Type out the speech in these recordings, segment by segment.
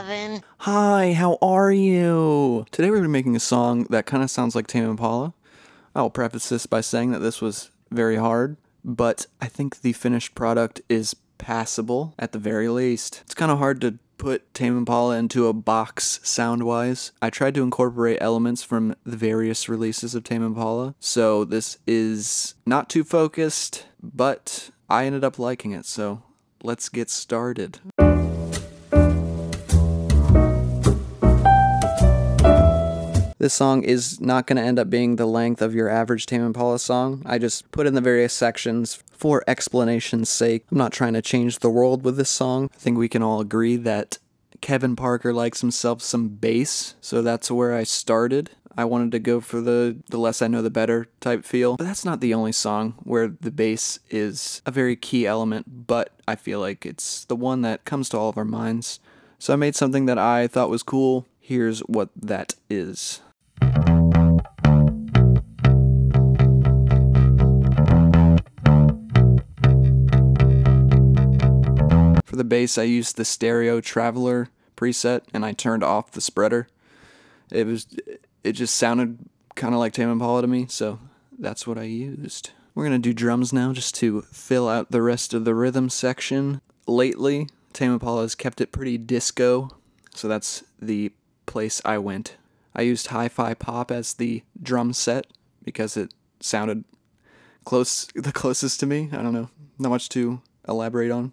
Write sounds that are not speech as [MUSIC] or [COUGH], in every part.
Kevin. Hi, how are you? Today we're going to be making a song that kind of sounds like Tame Impala. I'll preface this by saying that this was very hard, but I think the finished product is passable at the very least. It's kind of hard to put Tame Impala into a box sound wise. I tried to incorporate elements from the various releases of Tame Impala, so this is not too focused, but I ended up liking it, so let's get started. This song is not going to end up being the length of your average Tame Impala song. I just put in the various sections for explanation's sake. I'm not trying to change the world with this song. I think we can all agree that Kevin Parker likes himself some bass, so that's where I started. I wanted to go for the the less I know the better type feel. But that's not the only song where the bass is a very key element, but I feel like it's the one that comes to all of our minds. So I made something that I thought was cool. Here's what that is. Bass, I used the Stereo Traveler preset and I turned off the spreader. It was it just sounded kind of like Tame Impala to me, so that's what I used. We're gonna do drums now just to fill out the rest of the rhythm section. Lately, Tame Impala has kept it pretty disco, so that's the place I went. I used Hi-Fi Pop as the drum set because it sounded close [LAUGHS] the closest to me. I don't know, not much to elaborate on.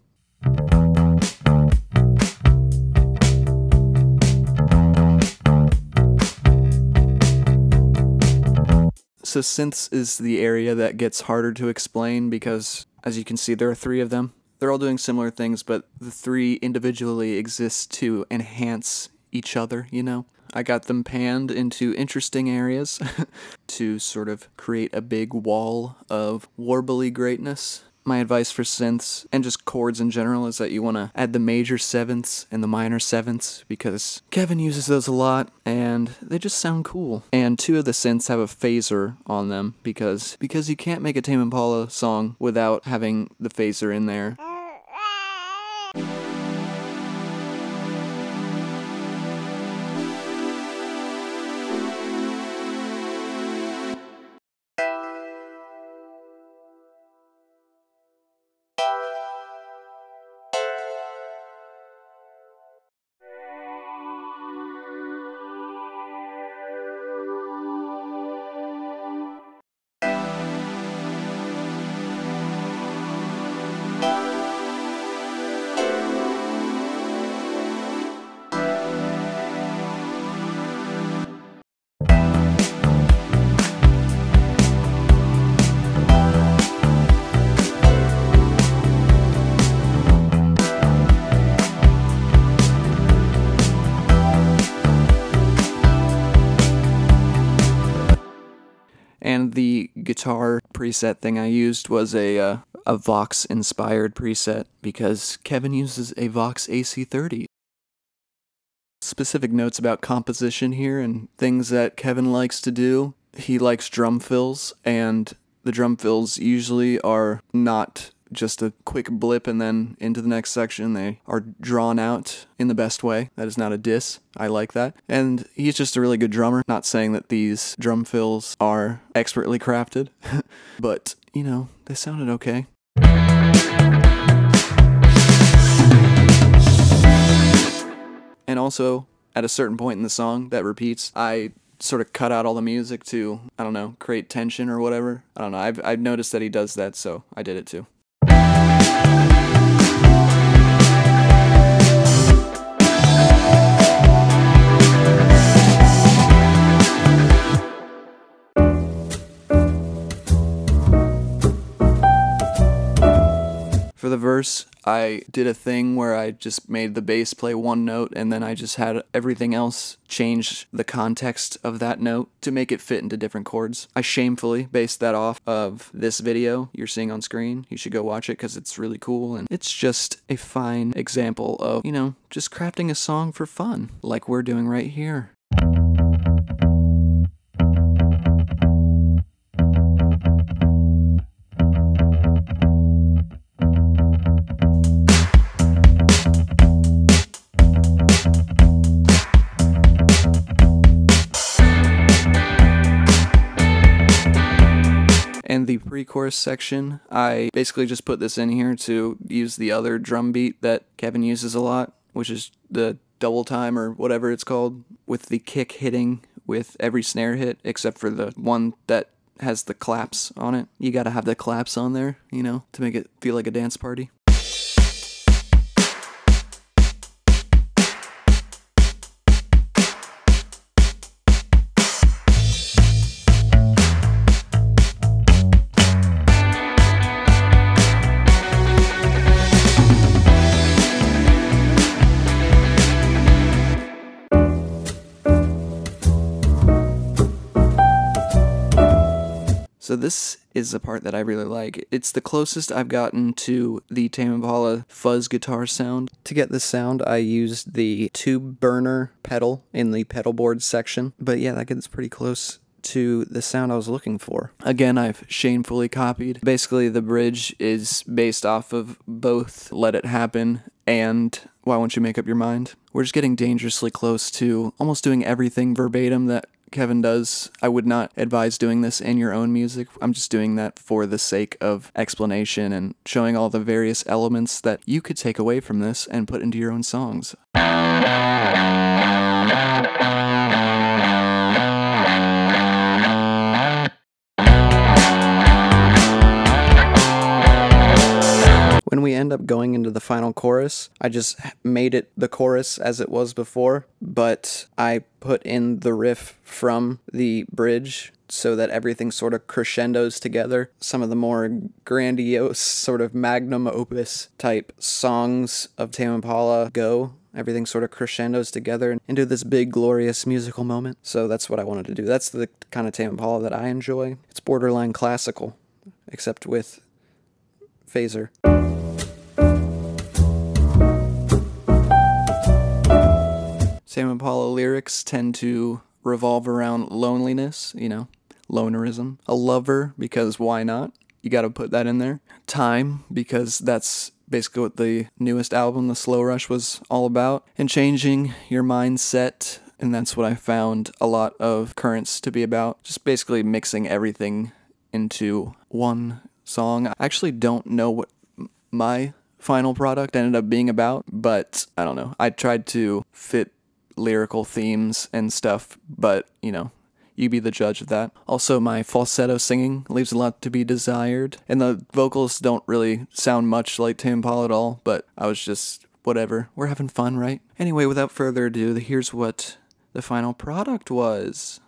So synths is the area that gets harder to explain because as you can see there are 3 of them. They're all doing similar things, but the 3 individually exist to enhance each other, you know? I got them panned into interesting areas [LAUGHS] to sort of create a big wall of warbly greatness. My advice for synths and just chords in general is that you want to add the major sevenths and the minor sevenths because Kevin uses those a lot and they just sound cool. And two of the synths have a phaser on them because because you can't make a Tame Impala song without having the phaser in there. Guitar preset thing I used was a uh, a Vox inspired preset because Kevin uses a Vox AC30. Specific notes about composition here and things that Kevin likes to do. He likes drum fills and the drum fills usually are not just a quick blip and then into the next section. They are drawn out in the best way. That is not a diss. I like that. And he's just a really good drummer. Not saying that these drum fills are expertly crafted, [LAUGHS] but you know, they sounded okay. And also, at a certain point in the song that repeats, I sort of cut out all the music to, I don't know, create tension or whatever. I don't know. I've, I've noticed that he does that, so I did it too. Verse, I did a thing where I just made the bass play one note and then I just had everything else change the context of that note to make it fit into different chords. I shamefully based that off of this video you're seeing on screen. You should go watch it because it's really cool and it's just a fine example of, you know, just crafting a song for fun, like we're doing right here. Pre-chorus section. I basically just put this in here to use the other drum beat that Kevin uses a lot, which is the double time or whatever it's called, with the kick hitting with every snare hit except for the one that has the claps on it. You gotta have the claps on there, you know, to make it feel like a dance party. So this is the part that I really like. It's the closest I've gotten to the Tame Impala fuzz guitar sound. To get this sound, I used the tube burner pedal in the pedal board section. But yeah, that gets pretty close to the sound I was looking for. Again, I've shamefully copied. Basically, the bridge is based off of both Let It Happen and Why Won't You Make Up Your Mind. We're just getting dangerously close to almost doing everything verbatim that Kevin does. I would not advise doing this in your own music. I'm just doing that for the sake of explanation and showing all the various elements that you could take away from this and put into your own songs. End up going into the final chorus, I just made it the chorus as it was before, but I put in the riff from the bridge so that everything sort of crescendos together. Some of the more grandiose, sort of magnum opus type songs of Tame Impala go. Everything sort of crescendos together into this big, glorious musical moment. So that's what I wanted to do. That's the kind of Tame Impala that I enjoy. It's borderline classical, except with phaser. Tame Impala lyrics tend to revolve around loneliness, you know, lonerism. A lover, because why not? You gotta put that in there. Time, because that's basically what the newest album, The Slow Rush, was all about. And changing your mindset, and that's what I found a lot of currents to be about. Just basically mixing everything into one song. I actually don't know what my final product ended up being about, but I don't know. I tried to fit lyrical themes and stuff, but you know, you be the judge of that. Also, my falsetto singing leaves a lot to be desired, and the vocals don't really sound much like Tame Impala at all, but I was just, whatever. We're having fun, right? Anyway, without further ado, here's what the final product was.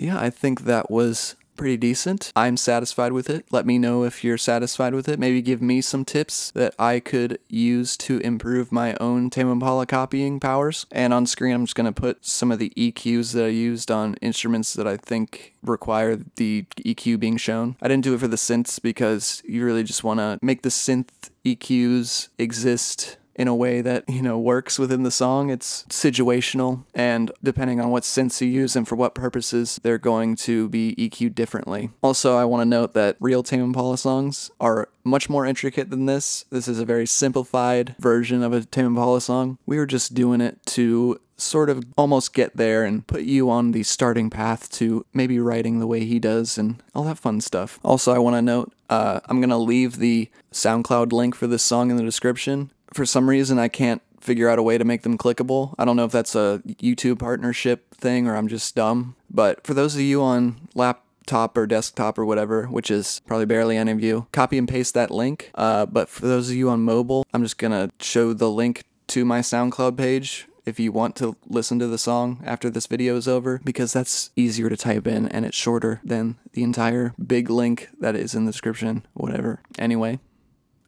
Yeah, I think that was pretty decent. I'm satisfied with it. Let me know if you're satisfied with it. Maybe give me some tips that I could use to improve my own Tame Impala copying powers. And on screen, I'm just going to put some of the EQs that I used on instruments that I think require the EQ being shown. I didn't do it for the synths because you really just want to make the synth EQs exist in a way that, you know, works within the song. It's situational, and depending on what synths you use and for what purposes, they're going to be EQ'd differently. Also, I want to note that real Tame Impala songs are much more intricate than this. This is a very simplified version of a Tame Impala song. We were just doing it to sort of almost get there and put you on the starting path to maybe writing the way he does and all that fun stuff. Also, I want to note uh, I'm going to leave the SoundCloud link for this song in the description for some reason I can't figure out a way to make them clickable. I don't know if that's a YouTube partnership thing or I'm just dumb. But for those of you on laptop or desktop or whatever, which is probably barely any of you, copy and paste that link. Uh, but for those of you on mobile, I'm just gonna show the link to my SoundCloud page if you want to listen to the song after this video is over because that's easier to type in and it's shorter than the entire big link that is in the description, whatever. Anyway,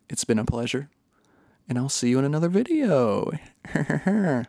it's been a pleasure and I'll see you in another video. [LAUGHS]